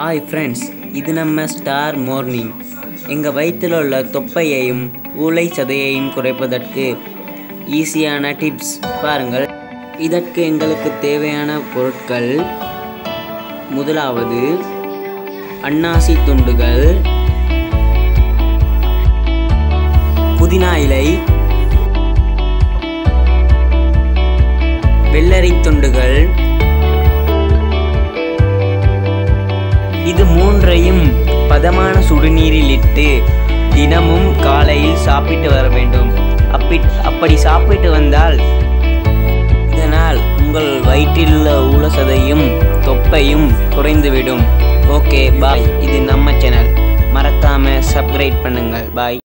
Hi friends இது நம்ம star morning எங்கள் வயிற்றில் உள்ள தொப்பையையும் ஊளை சதையையும் குறைப்பதற்கு ஈஸியான டிப்ஸ் பாருங்கள். இதற்கு எங்களுக்கு தேவையான பொருட்கள் முதலாவது அன்னாசி துண்டுகள் புதினா இலை வெள்ளரி துண்டுகள் இது மூன்றையும் பதமான சுடுநீரில் இட்டு தினமும் காலையில் சாப்பிட்டு வர வேண்டும். அப்பி அப்படி சாப்பிட்டு வந்தால் இதனால் உங்கள் வயிற்றில் உள்ள ஊழசதையும் தொப்பையும் குறைந்துவிடும். Okay bye. இது நம்ம சேனல். மறக்காம சப்ஸ்கிரைப் பண்ணுங்கள். பாய்.